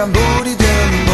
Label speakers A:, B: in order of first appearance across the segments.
A: 내가 물이 되는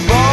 A: the ball.